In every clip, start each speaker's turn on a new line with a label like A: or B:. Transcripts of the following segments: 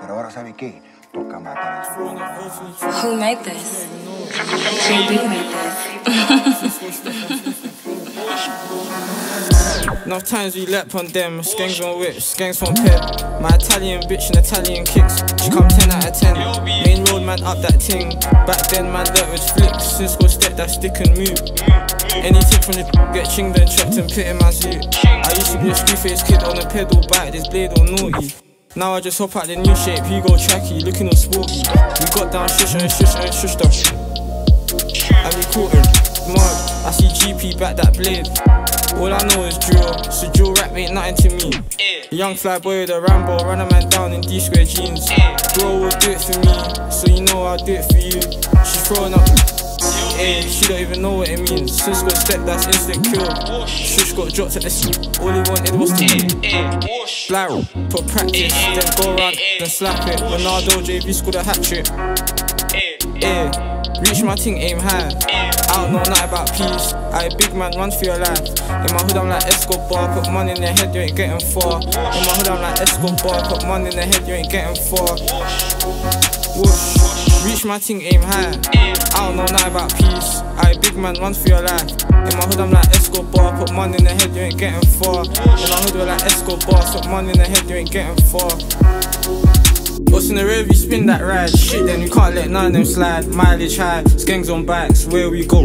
A: pero ahora ¿sabe qué? Toca matar a su
B: Who made this? JB made this.
C: Enough times we leapt on them, skanks on whips, skanks on ped. My Italian bitch and Italian kicks, she come 10 out of 10. Main road man up that ting. Back then man that was flicks, since go step that stick and move. Anything from the get chinged and chopped and put in my suit. I used to be a screw face kid on a pedal bike, this blade all naughty. Now I just hop out the new shape, you go tracky, looking all sporty. We got down shush and shush and shush stuff. And we caught him, mud. I see GP back that blade. All I know is drill, so drill rap ain't nothing to me. Young fly boy with a Rambo, run a man down in D square jeans. Bro will do it for me, so you know I'll do it for you. She's throwing up. Ayy, she don't even know what it means. Sis got step, that's instant kill. Shush got dropped at the sea. All he wanted was to Black, put practice, then go around and slap it. Ronaldo, JV scored a hat trick. Yeah, reach my thing, aim high. I don't know nothing about peace. I big man, run for your life. In my hood, I'm like Escobar. Put money in the head, you ain't getting far. In my hood, I'm like Escobar. Put money in the head, you ain't getting far. Whoosh. Reach my thing, aim high. I don't know nothing about peace. I big man, run for your life. In my hood, I'm like Escobar. Put money in the head, you ain't getting far. In my hood, we're like Escobar. Put money in the head, you ain't getting far. What's in the rear view, spin that ride. Shit, then we can't let none of them slide. Mileage high, skanks on bikes, where we go.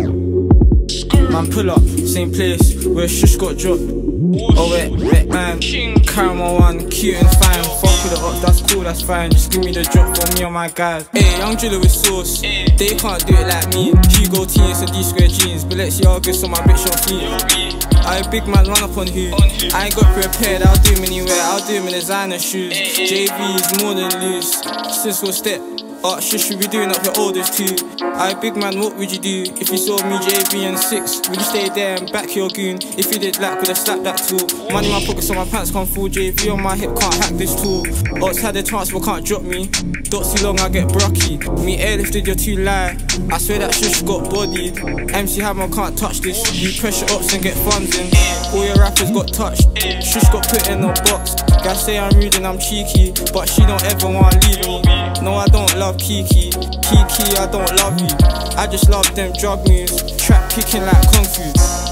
C: Man, pull up, same place where Shush got dropped. Oh, wait, wait, man. Caramel one, cute and fine. Fuck with the ops, that's cool, that's fine. Just give me the drop for me and my guys. Hey, young driller with sauce. They can't do it like me. Hugo T and some D square jeans. Balenciaga, so my bitch on feet. I a big man run up on who? I ain't got prepared, I'll do him anywhere. I'll do him in designer shoes. JV is more than loose. Sis will step. Oh, shit, should be doing up your oldest too. I big man, what would you do if you saw me JV and six? Would you stay there and back your goon? If you did like, would have slapped that tool? Money in my pockets, so my pants can't full. JV on my hip, can't hack this tool. Ox had the chance, but can't drop me. Dots too long, I get brocky. Me airlifted, you're too light. I swear that shush got bodied. MC Hammer can't touch this. You pressure ups and get funds in. All your rappers got touched. Shush got put in a box. Guys say I'm rude and I'm cheeky, but she don't ever wanna leave me. No, I don't love Kiki. Kiki, I don't love you. I just love them drug moves. Trap kicking like Kung Fu.